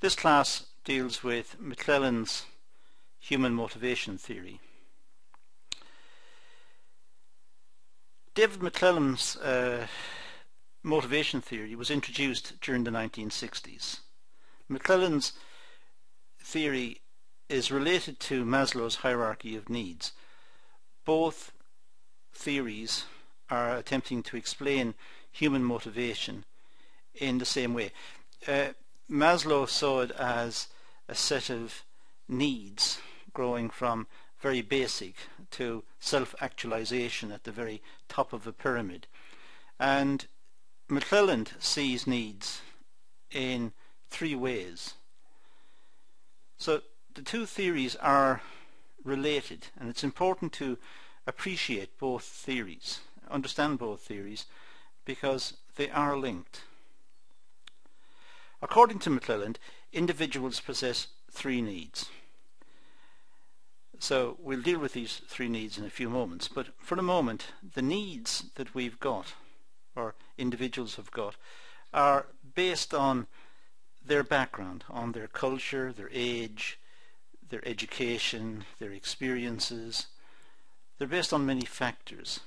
This class deals with McClelland's human motivation theory. David McClelland's uh, motivation theory was introduced during the 1960s. McClelland's theory is related to Maslow's hierarchy of needs. Both theories are attempting to explain human motivation in the same way. Uh, Maslow saw it as a set of needs growing from very basic to self-actualization at the very top of a pyramid. And McClelland sees needs in three ways. So the two theories are related and it's important to appreciate both theories, understand both theories because they are linked. According to McClelland, individuals possess three needs. So we'll deal with these three needs in a few moments, but for the moment, the needs that we've got, or individuals have got, are based on their background, on their culture, their age, their education, their experiences. They're based on many factors.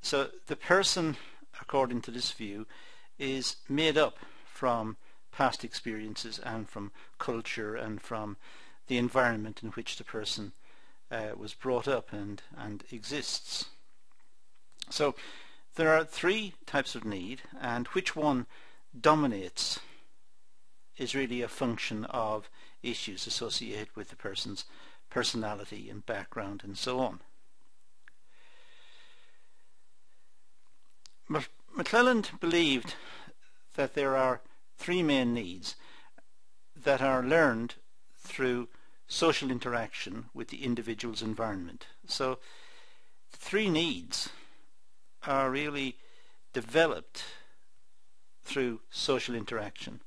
So the person, according to this view, is made up from past experiences and from culture and from the environment in which the person uh, was brought up and, and exists. So there are three types of need and which one dominates is really a function of issues associated with the person's personality and background and so on. McClelland believed that there are three main needs that are learned through social interaction with the individual's environment. So three needs are really developed through social interaction.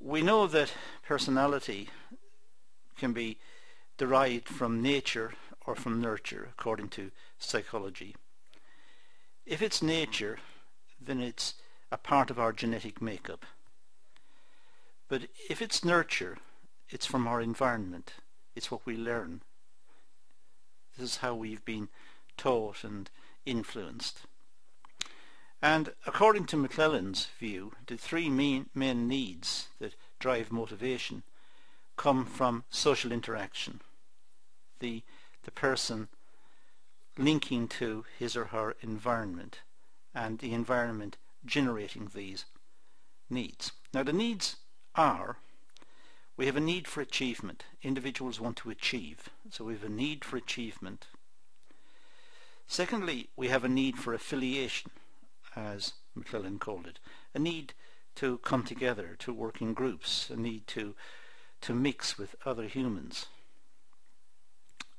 We know that personality can be derived from nature or from nurture according to psychology. If it's nature, then it's a part of our genetic makeup. But if it's nurture, it's from our environment. It's what we learn. This is how we've been taught and influenced. And according to McClelland's view, the three main, main needs that drive motivation come from social interaction. The, the person linking to his or her environment and the environment generating these needs. Now the needs are we have a need for achievement. Individuals want to achieve. So we have a need for achievement. Secondly, we have a need for affiliation, as McClelland called it. A need to come together, to work in groups, a need to, to mix with other humans.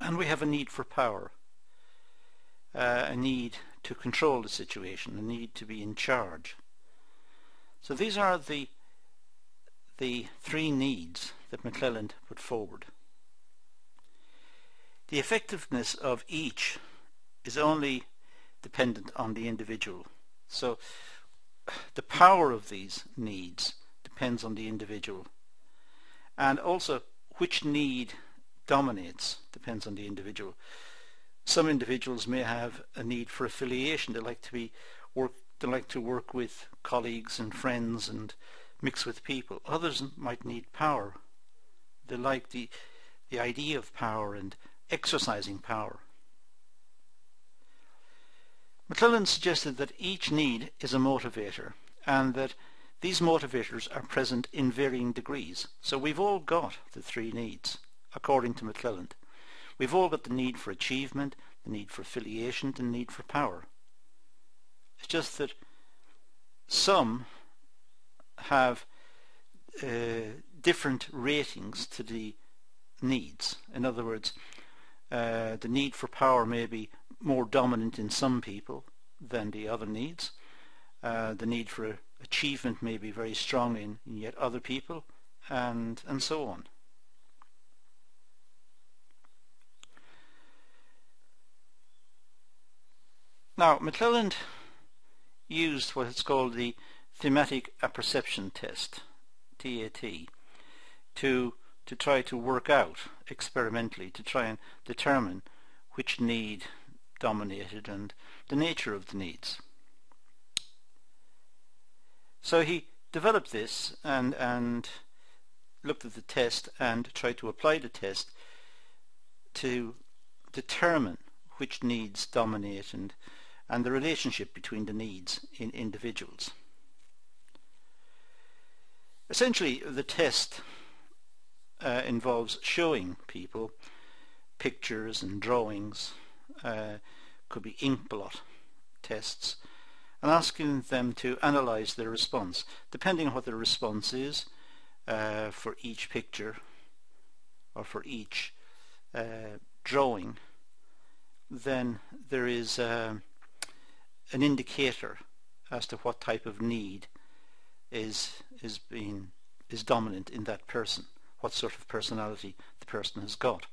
And we have a need for power, uh, a need to control the situation, a need to be in charge. So these are the the three needs that McClelland put forward. The effectiveness of each is only dependent on the individual. So the power of these needs depends on the individual. And also which need dominates depends on the individual. Some individuals may have a need for affiliation. They like to be work they like to work with colleagues and friends and mix with people. Others might need power. They like the, the idea of power and exercising power. McClelland suggested that each need is a motivator and that these motivators are present in varying degrees. So we've all got the three needs, according to McClelland. We've all got the need for achievement, the need for affiliation, the need for power. It's just that some have uh, different ratings to the needs. In other words, uh, the need for power may be more dominant in some people than the other needs. Uh, the need for achievement may be very strong in, in yet other people, and and so on. Now, McClelland used what is called the thematic apperception test, TAT, to to try to work out experimentally to try and determine which need dominated and the nature of the needs. So he developed this and and looked at the test and tried to apply the test to determine which needs dominate and and the relationship between the needs in individuals. Essentially, the test uh, involves showing people pictures and drawings, uh, could be ink blot tests, and asking them to analyze their response. Depending on what their response is uh, for each picture or for each uh, drawing, then there is uh, an indicator as to what type of need is is being is dominant in that person, what sort of personality the person has got.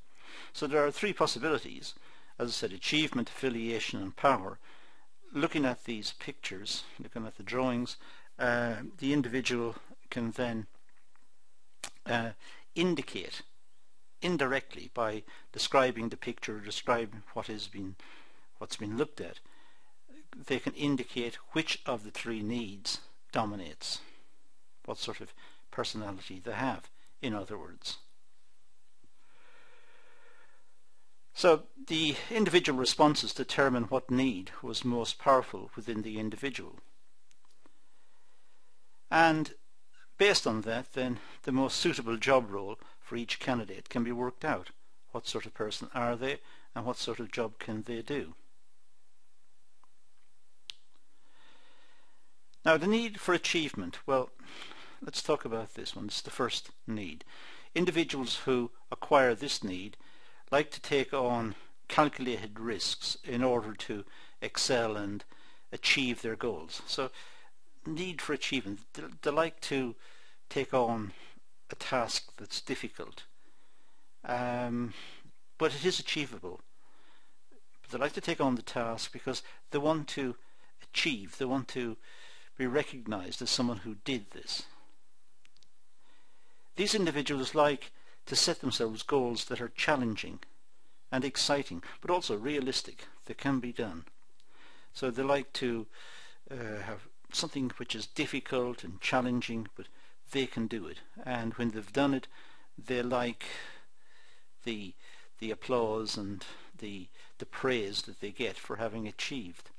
So there are three possibilities, as I said, achievement, affiliation and power. Looking at these pictures, looking at the drawings, uh, the individual can then uh, indicate indirectly by describing the picture, describing what has been what's been looked at, they can indicate which of the three needs dominates what sort of personality they have, in other words. So the individual responses determine what need was most powerful within the individual. And based on that, then the most suitable job role for each candidate can be worked out. What sort of person are they and what sort of job can they do? Now the need for achievement, well, let's talk about this one. It's the first need. Individuals who acquire this need like to take on calculated risks in order to excel and achieve their goals. So need for achievement. They, they like to take on a task that's difficult. Um, but it is achievable. They like to take on the task because they want to achieve, they want to be recognized as someone who did this. These individuals like to set themselves goals that are challenging and exciting, but also realistic. that can be done. So they like to uh, have something which is difficult and challenging, but they can do it. And when they've done it, they like the the applause and the the praise that they get for having achieved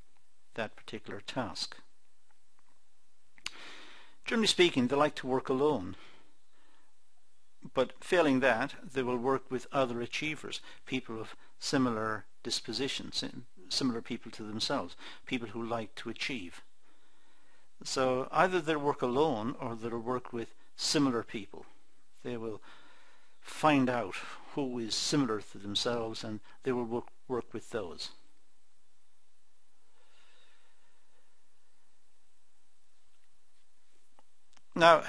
that particular task. Generally speaking, they like to work alone but failing that, they will work with other achievers, people of similar dispositions, eh, similar people to themselves, people who like to achieve. So either they'll work alone or they'll work with similar people. They will find out who is similar to themselves and they will work, work with those. Now,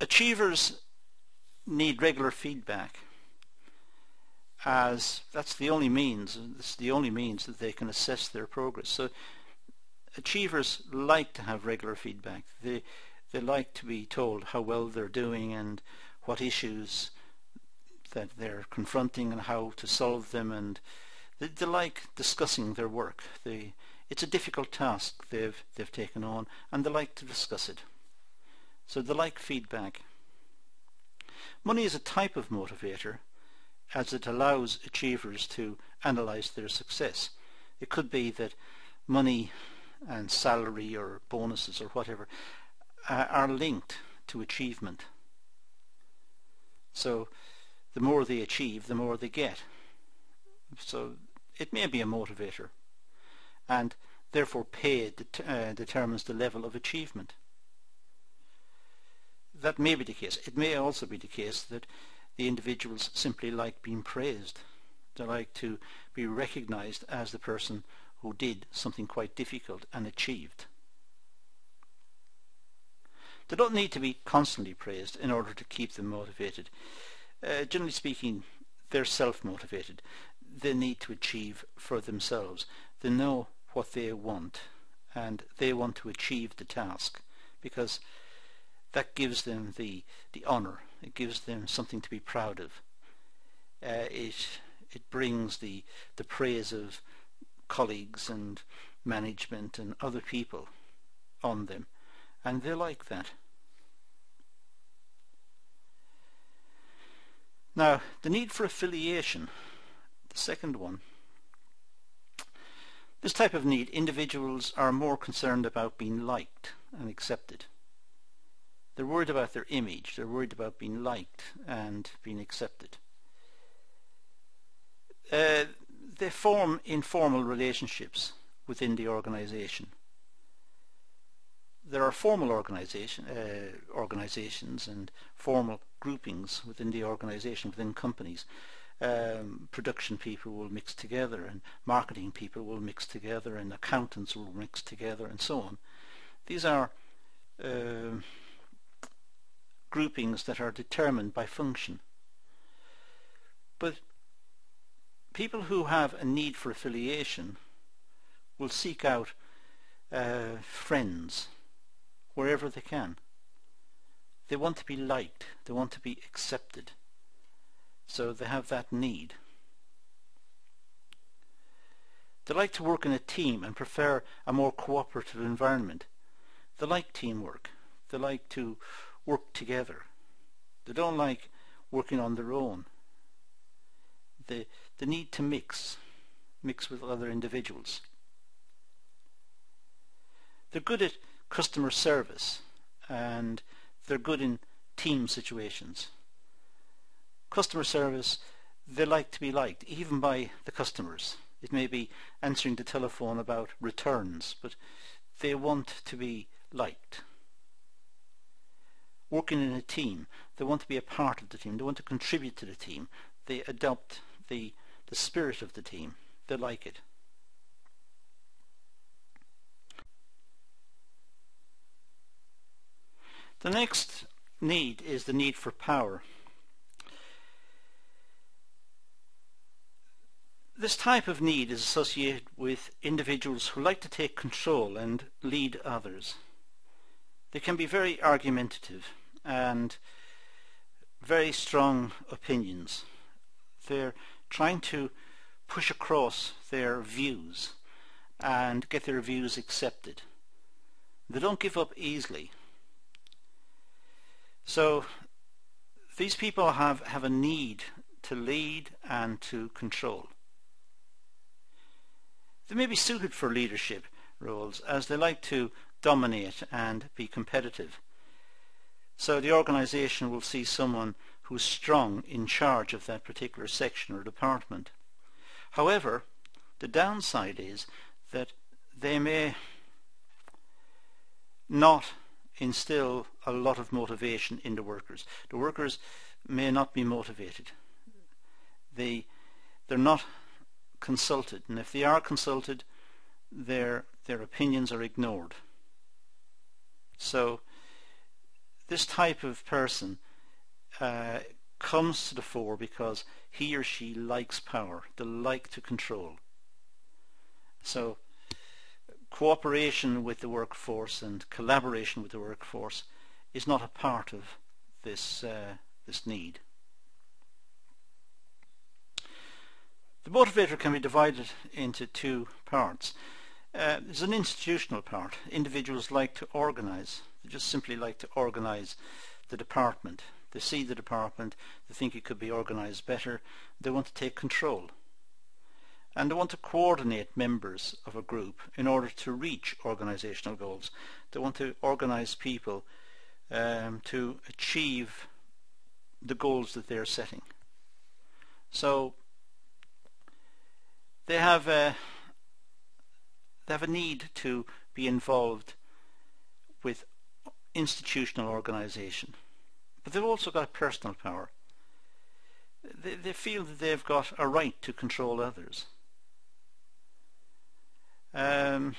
Achievers need regular feedback as that's the only means, it's the only means that they can assess their progress. So achievers like to have regular feedback. They they like to be told how well they're doing and what issues that they're confronting and how to solve them and they, they like discussing their work. They it's a difficult task they've they've taken on and they like to discuss it. So they like feedback. Money is a type of motivator as it allows achievers to analyze their success. It could be that money and salary or bonuses or whatever uh, are linked to achievement. So the more they achieve, the more they get. So it may be a motivator and therefore pay det uh, determines the level of achievement that may be the case. It may also be the case that the individuals simply like being praised. They like to be recognized as the person who did something quite difficult and achieved. They don't need to be constantly praised in order to keep them motivated. Uh, generally speaking, they're self-motivated. They need to achieve for themselves. They know what they want and they want to achieve the task because that gives them the the honor. It gives them something to be proud of. Uh, it it brings the the praise of colleagues and management and other people on them and they like that. Now the need for affiliation the second one this type of need, individuals are more concerned about being liked and accepted. They're worried about their image, they're worried about being liked and being accepted. Uh, they form informal relationships within the organization. There are formal organization, uh, organizations and formal groupings within the organization, within companies um, production people will mix together and marketing people will mix together and accountants will mix together and so on. These are uh, groupings that are determined by function. But people who have a need for affiliation will seek out uh, friends wherever they can. They want to be liked. They want to be accepted. So they have that need. They like to work in a team and prefer a more cooperative environment. They like teamwork. They like to work together. They don't like working on their own. They, they need to mix, mix with other individuals. They're good at customer service and they're good in team situations customer service, they like to be liked, even by the customers. It may be answering the telephone about returns, but they want to be liked. Working in a team, they want to be a part of the team, they want to contribute to the team, they adopt the, the spirit of the team, they like it. The next need is the need for power. This type of need is associated with individuals who like to take control and lead others. They can be very argumentative and very strong opinions. They're trying to push across their views and get their views accepted. They don't give up easily. So these people have, have a need to lead and to control. They may be suited for leadership roles as they like to dominate and be competitive. So the organization will see someone who's strong in charge of that particular section or department. However, the downside is that they may not instill a lot of motivation in the workers. The workers may not be motivated. They, they're not consulted, and if they are consulted, their their opinions are ignored. So this type of person uh, comes to the fore because he or she likes power, they like to control. So cooperation with the workforce and collaboration with the workforce is not a part of this uh, this need. The motivator can be divided into two parts. Uh, there's an institutional part. Individuals like to organize. They just simply like to organize the department. They see the department, they think it could be organized better, they want to take control. And they want to coordinate members of a group in order to reach organizational goals. They want to organize people um, to achieve the goals that they're setting. So they have a they have a need to be involved with institutional organization but they've also got personal power. They, they feel that they've got a right to control others. Um,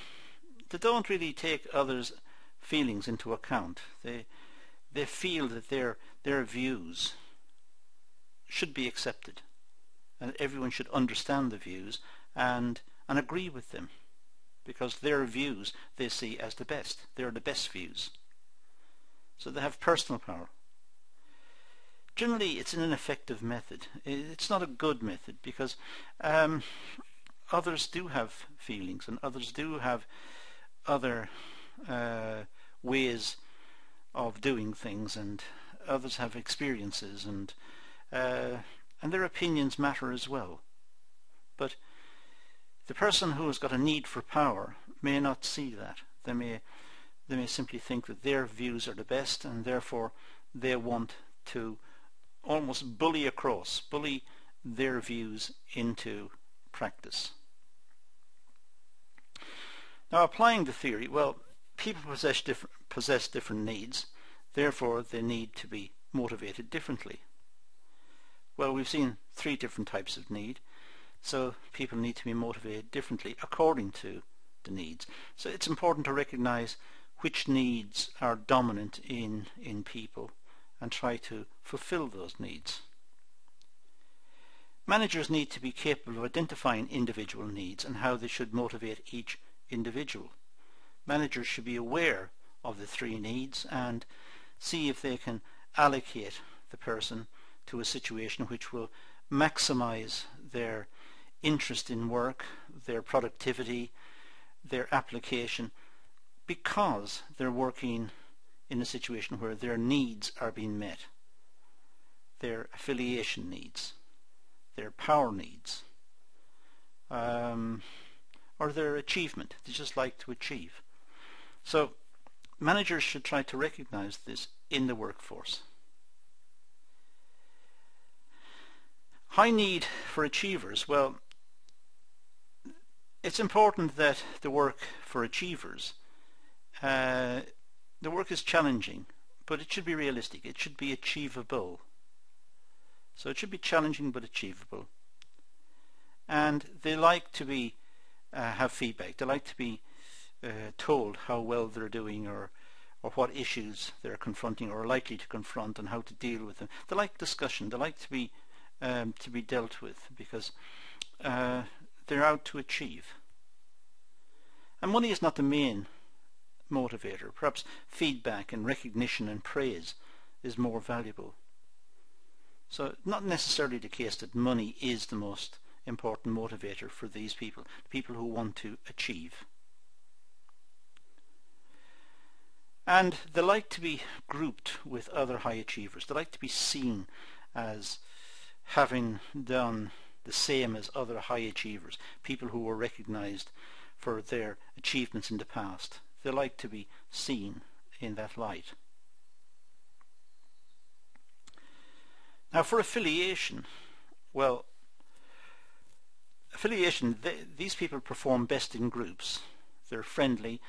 they don't really take others feelings into account. They they feel that their their views should be accepted and everyone should understand the views and, and agree with them. because their views they see as the best. They're the best views. So they have personal power. Generally, it's an ineffective method. It's not a good method because um, others do have feelings and others do have other uh, ways of doing things and others have experiences and uh, and their opinions matter as well. But the person who has got a need for power may not see that. They may they may simply think that their views are the best and therefore they want to almost bully across, bully their views into practice. Now applying the theory, well, people possess different, possess different needs, therefore they need to be motivated differently. Well, we've seen three different types of need, so people need to be motivated differently according to the needs. So it's important to recognize which needs are dominant in, in people and try to fulfill those needs. Managers need to be capable of identifying individual needs and how they should motivate each individual. Managers should be aware of the three needs and see if they can allocate the person to a situation which will maximize their interest in work, their productivity, their application, because they're working in a situation where their needs are being met. Their affiliation needs, their power needs, um, or their achievement. They just like to achieve. So managers should try to recognize this in the workforce. High need for achievers. Well, it's important that the work for achievers uh, the work is challenging, but it should be realistic. It should be achievable. So it should be challenging but achievable. And they like to be uh, have feedback. They like to be uh, told how well they're doing or or what issues they're confronting or are likely to confront and how to deal with them. They like discussion. They like to be um, to be dealt with because uh, they're out to achieve. And money is not the main motivator. Perhaps feedback and recognition and praise is more valuable. So not necessarily the case that money is the most important motivator for these people, people who want to achieve. And they like to be grouped with other high achievers. They like to be seen as having done the same as other high achievers, people who were recognized for their achievements in the past. They like to be seen in that light. Now for affiliation, well, affiliation, they, these people perform best in groups. They're friendly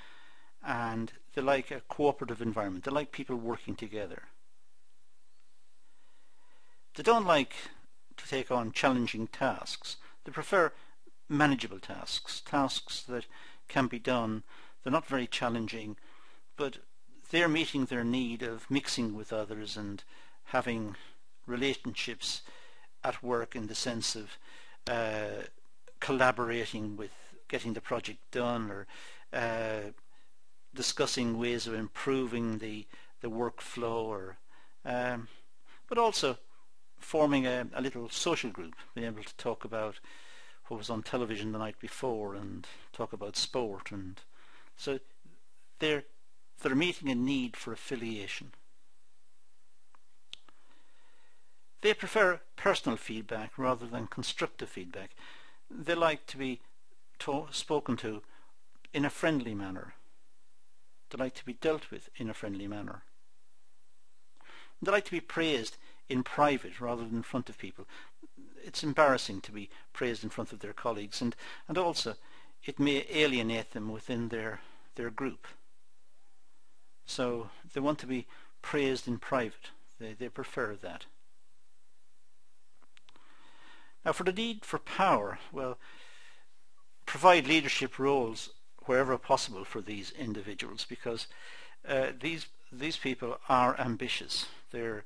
and they like a cooperative environment. They like people working together. They don't like to take on challenging tasks. They prefer manageable tasks, tasks that can be done they're not very challenging, but they're meeting their need of mixing with others and having relationships at work in the sense of uh, collaborating with getting the project done or uh, discussing ways of improving the the workflow or um, but also forming a, a, little social group being able to talk about what was on television the night before and talk about sport and so they're, they're meeting a need for affiliation. They prefer personal feedback rather than constructive feedback. They like to be spoken to in a friendly manner. They like to be dealt with in a friendly manner. They like to be praised in private rather than in front of people. It's embarrassing to be praised in front of their colleagues and, and also it may alienate them within their, their group. So they want to be praised in private. They, they prefer that. Now for the need for power, well, provide leadership roles wherever possible for these individuals because uh, these these people are ambitious. They're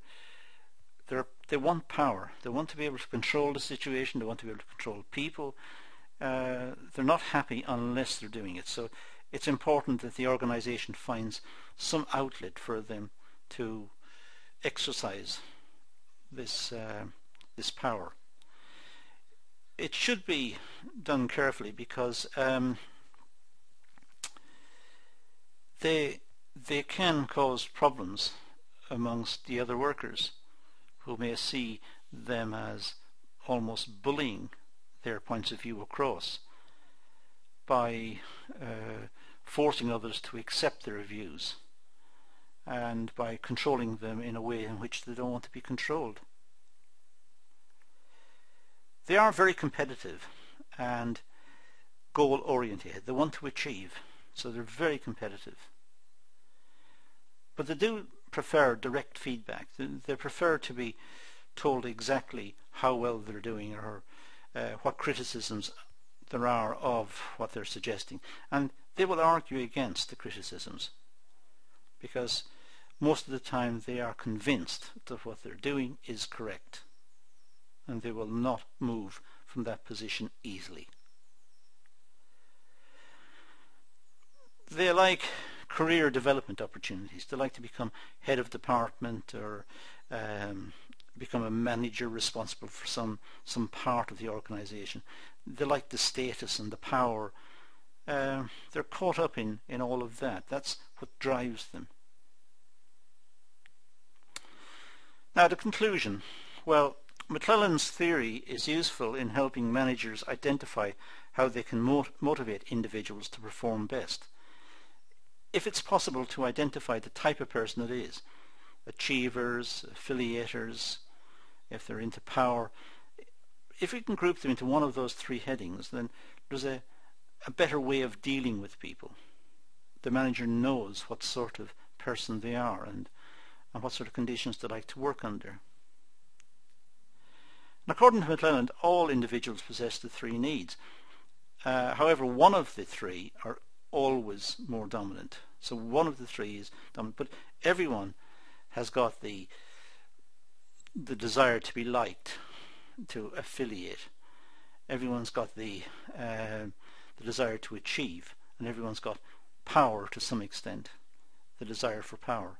they're they want power. They want to be able to control the situation. They want to be able to control people uh, they're not happy unless they're doing it. So it's important that the organization finds some outlet for them to exercise this uh, this power. It should be done carefully because um, they they can cause problems amongst the other workers who may see them as almost bullying their points of view across by uh, forcing others to accept their views and by controlling them in a way in which they don't want to be controlled. They are very competitive and goal oriented. They want to achieve, so they're very competitive. But they do prefer direct feedback. They prefer to be told exactly how well they're doing or uh, what criticisms there are of what they're suggesting. And they will argue against the criticisms because most of the time they are convinced that what they're doing is correct and they will not move from that position easily. They like career development opportunities. They like to become head of department or um, become a manager responsible for some some part of the organization. They like the status and the power. Uh, they're caught up in, in all of that. That's what drives them. Now the conclusion. Well, McClelland's theory is useful in helping managers identify how they can mot motivate individuals to perform best. If it's possible to identify the type of person it is, achievers, affiliators, if they're into power. If we can group them into one of those three headings, then there's a, a better way of dealing with people. The manager knows what sort of person they are and, and what sort of conditions they like to work under. And according to McClelland, all individuals possess the three needs. Uh, however, one of the three are always more dominant. So one of the three is dominant, but everyone has got the the desire to be liked, to affiliate. Everyone's got the uh, the desire to achieve, and everyone's got power to some extent, the desire for power.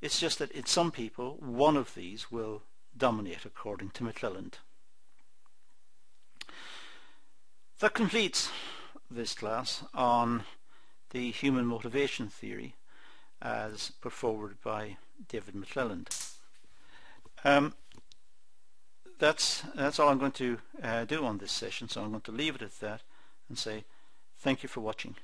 It's just that in some people, one of these will dominate, according to McClelland. That completes this class on the human motivation theory as put forward by David McClelland. Um, that's that's all I'm going to uh, do on this session, so I'm going to leave it at that and say thank you for watching.